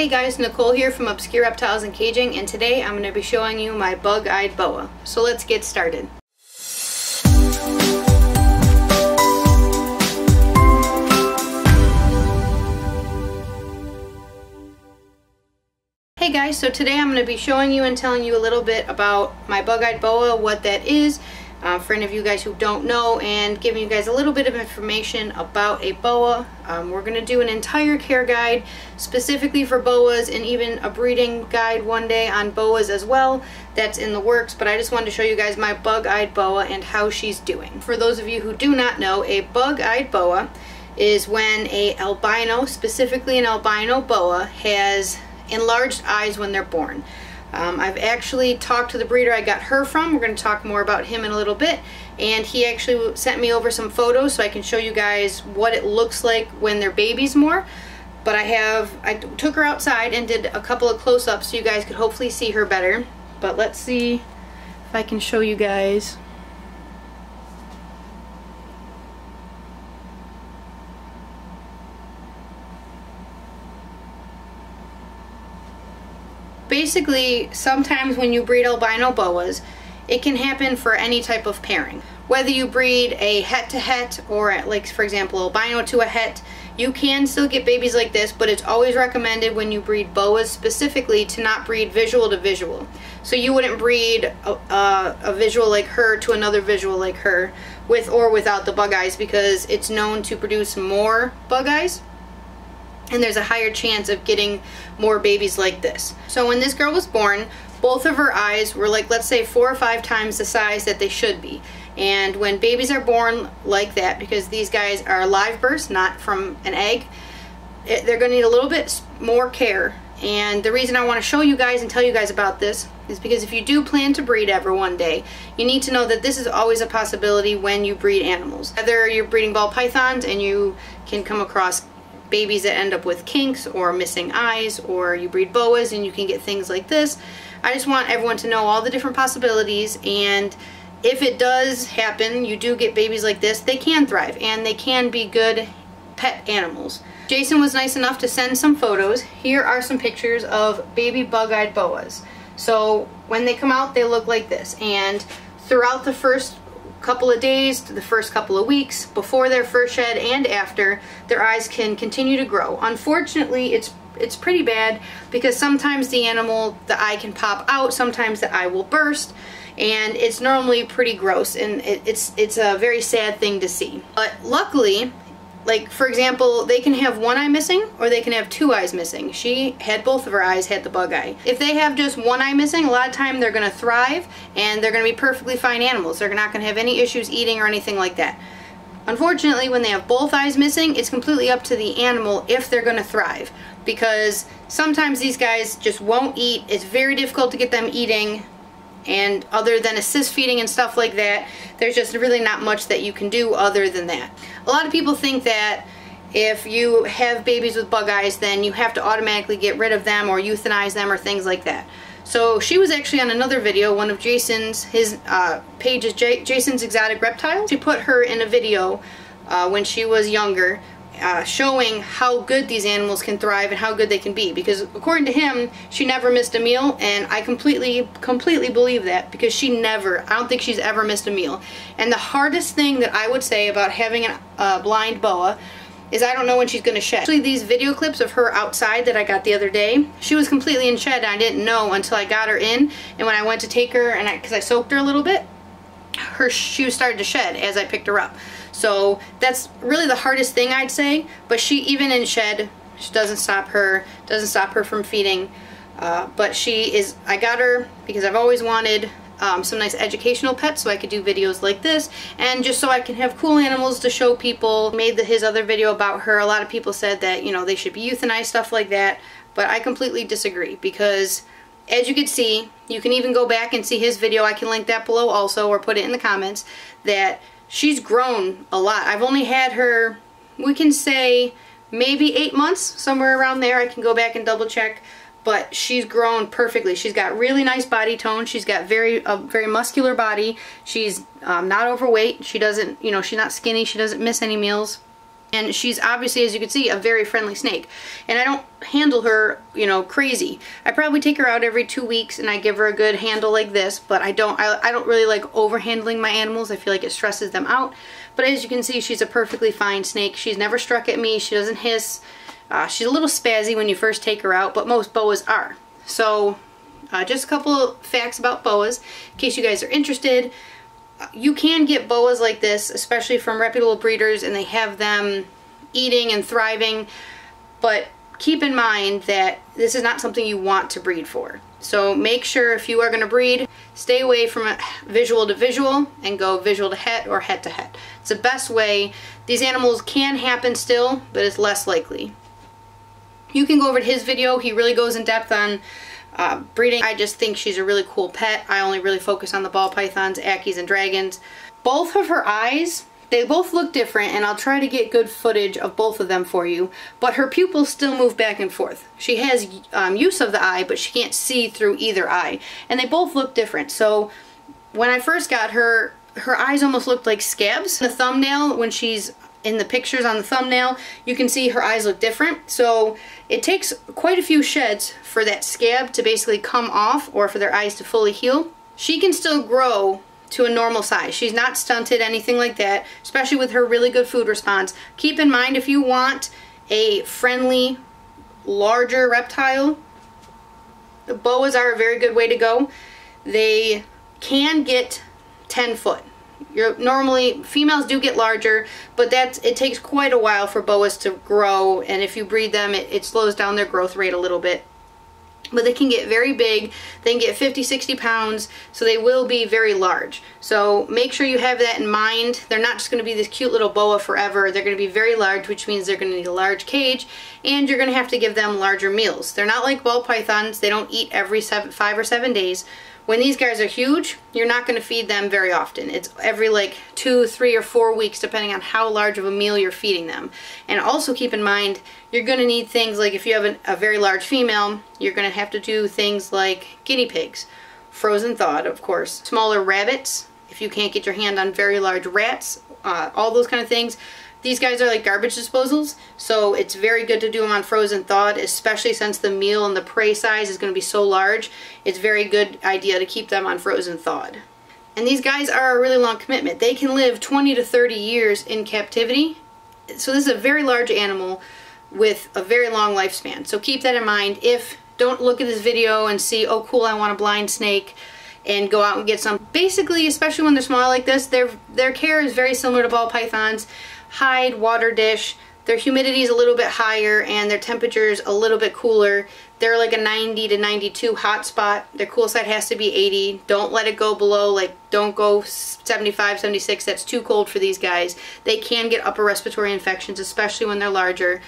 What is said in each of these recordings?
Hey guys, Nicole here from Obscure Reptiles and Caging and today I'm going to be showing you my bug-eyed boa. So let's get started. Hey guys, so today I'm going to be showing you and telling you a little bit about my bug-eyed boa, what that is, uh, for any of you guys who don't know and giving you guys a little bit of information about a boa. Um, we're going to do an entire care guide specifically for boas and even a breeding guide one day on boas as well. That's in the works, but I just wanted to show you guys my bug-eyed boa and how she's doing. For those of you who do not know, a bug-eyed boa is when a albino, specifically an albino boa, has enlarged eyes when they're born. Um, I've actually talked to the breeder I got her from. We're going to talk more about him in a little bit. And he actually sent me over some photos so I can show you guys what it looks like when they're babies more. But I have, I took her outside and did a couple of close-ups so you guys could hopefully see her better. But let's see if I can show you guys. Basically, sometimes when you breed albino boas, it can happen for any type of pairing. Whether you breed a het to het or like for example albino to a het, you can still get babies like this, but it's always recommended when you breed boas specifically to not breed visual to visual. So you wouldn't breed a, a, a visual like her to another visual like her with or without the bug eyes because it's known to produce more bug eyes and there's a higher chance of getting more babies like this. So when this girl was born, both of her eyes were like, let's say four or five times the size that they should be. And when babies are born like that, because these guys are live births, not from an egg, it, they're going to need a little bit more care. And the reason I want to show you guys and tell you guys about this is because if you do plan to breed ever one day, you need to know that this is always a possibility when you breed animals. Whether you're breeding ball pythons and you can come across babies that end up with kinks or missing eyes or you breed boas and you can get things like this. I just want everyone to know all the different possibilities and if it does happen, you do get babies like this, they can thrive and they can be good pet animals. Jason was nice enough to send some photos. Here are some pictures of baby bug-eyed boas. So when they come out, they look like this. And throughout the first couple of days to the first couple of weeks before their first shed and after their eyes can continue to grow. Unfortunately it's it's pretty bad because sometimes the animal the eye can pop out sometimes the eye will burst and it's normally pretty gross and it, it's it's a very sad thing to see. But luckily like for example they can have one eye missing or they can have two eyes missing. She had both of her eyes had the bug eye. If they have just one eye missing a lot of time they're going to thrive and they're going to be perfectly fine animals. They're not going to have any issues eating or anything like that. Unfortunately when they have both eyes missing it's completely up to the animal if they're going to thrive because sometimes these guys just won't eat. It's very difficult to get them eating and other than assist feeding and stuff like that there's just really not much that you can do other than that. A lot of people think that if you have babies with bug eyes then you have to automatically get rid of them or euthanize them or things like that. So she was actually on another video one of Jason's his uh, page is J Jason's exotic reptiles. She put her in a video uh, when she was younger uh, showing how good these animals can thrive and how good they can be because according to him she never missed a meal and I completely completely believe that because she never I don't think she's ever missed a meal and the hardest thing that I would say about having a uh, blind boa is I don't know when she's to shed. Actually, these video clips of her outside that I got the other day, she was completely in shed and I didn't know until I got her in and when I went to take her and I because I soaked her a little bit her shoes started to shed as I picked her up. So that's really the hardest thing I'd say, but she even in shed, she doesn't stop her, doesn't stop her from feeding. Uh, but she is, I got her because I've always wanted um, some nice educational pets so I could do videos like this and just so I can have cool animals to show people. Made the, his other video about her. A lot of people said that, you know, they should be euthanized, stuff like that. But I completely disagree because as you can see, you can even go back and see his video. I can link that below also or put it in the comments that she's grown a lot. I've only had her, we can say maybe eight months, somewhere around there. I can go back and double check but she's grown perfectly. She's got really nice body tone. She's got very a very muscular body. She's um, not overweight. She doesn't, you know, she's not skinny. She doesn't miss any meals. And she's obviously, as you can see, a very friendly snake. And I don't handle her, you know, crazy. I probably take her out every two weeks and I give her a good handle like this, but I don't, I, I don't really like over handling my animals. I feel like it stresses them out. But as you can see, she's a perfectly fine snake. She's never struck at me. She doesn't hiss. Uh, she's a little spazzy when you first take her out, but most boas are. So uh, just a couple of facts about boas in case you guys are interested. You can get boas like this, especially from reputable breeders, and they have them eating and thriving, but keep in mind that this is not something you want to breed for. So make sure if you are going to breed, stay away from visual to visual and go visual to het or het to het. It's the best way. These animals can happen still, but it's less likely. You can go over to his video. He really goes in depth on uh, breeding. I just think she's a really cool pet. I only really focus on the ball pythons, ackies, and dragons. Both of her eyes, they both look different, and I'll try to get good footage of both of them for you, but her pupils still move back and forth. She has um, use of the eye, but she can't see through either eye, and they both look different. So when I first got her, her eyes almost looked like scabs. The thumbnail, when she's in the pictures on the thumbnail, you can see her eyes look different. So it takes quite a few sheds for that scab to basically come off or for their eyes to fully heal. She can still grow to a normal size. She's not stunted, anything like that, especially with her really good food response. Keep in mind if you want a friendly, larger reptile, the boas are a very good way to go. They can get 10 foot. You're normally females do get larger, but that's it takes quite a while for boas to grow, and if you breed them, it, it slows down their growth rate a little bit. But they can get very big they can get 50 60 pounds so they will be very large. So make sure you have that in mind. They're not just going to be this cute little boa forever. They're going to be very large which means they're going to need a large cage and you're going to have to give them larger meals. They're not like ball pythons. They don't eat every seven, five or seven days when these guys are huge, you're not going to feed them very often. It's every like two, three, or four weeks depending on how large of a meal you're feeding them. And also keep in mind, you're going to need things like if you have a, very large female, you're going to have to do things like guinea pigs, frozen thawed of course, smaller rabbits, if you can't get your hand on very large rats, uh, all those kind of things. These guys are like garbage disposals, so it's very good to do them on frozen thawed, especially since the meal and the prey size is going to be so large. It's very good idea to keep them on frozen thawed. And these guys are a really long commitment. They can live 20 to 30 years in captivity. So this is a very large animal with a very long lifespan. So keep that in mind. If don't look at this video and see, oh cool, I want a blind snake and go out and get some. Basically, especially when they're small like this, their their care is very similar to ball pythons hide water dish. Their humidity is a little bit higher and their temperature is a little bit cooler. They're like a 90 to 92 hot spot. Their cool side has to be 80. Don't let it go below, like don't go 75, 76. That's too cold for these guys. They can get upper respiratory infections, especially when they're larger,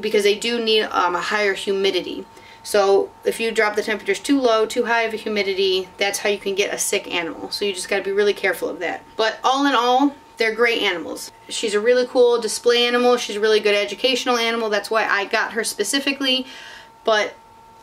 because they do need um, a higher humidity. So if you drop the temperatures too low, too high of a humidity, that's how you can get a sick animal. So you just got to be really careful of that. But all in all, they're great animals. She's a really cool display animal. She's a really good educational animal. That's why I got her specifically. But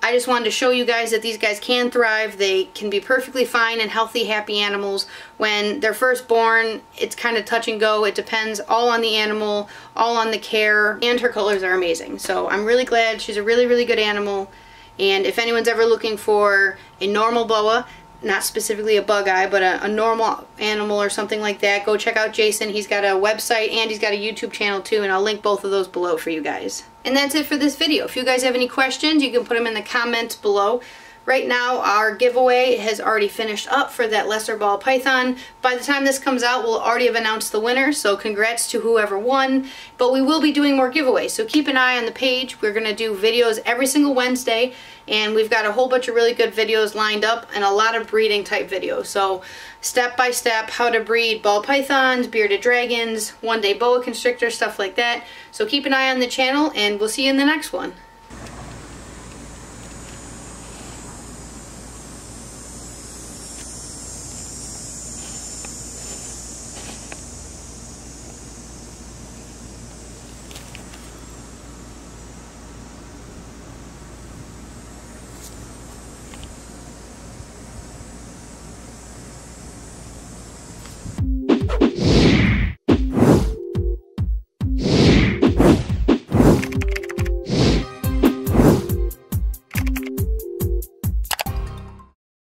I just wanted to show you guys that these guys can thrive. They can be perfectly fine and healthy, happy animals. When they're first born, it's kind of touch and go. It depends all on the animal, all on the care, and her colors are amazing. So I'm really glad. She's a really, really good animal. And if anyone's ever looking for a normal boa, not specifically a bug eye, but a, a, normal animal or something like that, go check out Jason. He's got a website and he's got a YouTube channel too, and I'll link both of those below for you guys. And that's it for this video. If you guys have any questions, you can put them in the comments below. Right now, our giveaway has already finished up for that lesser ball python. By the time this comes out, we'll already have announced the winner, so congrats to whoever won. But we will be doing more giveaways, so keep an eye on the page. We're going to do videos every single Wednesday, and we've got a whole bunch of really good videos lined up and a lot of breeding type videos. So step by step, how to breed ball pythons, bearded dragons, one day boa constrictor, stuff like that. So keep an eye on the channel, and we'll see you in the next one.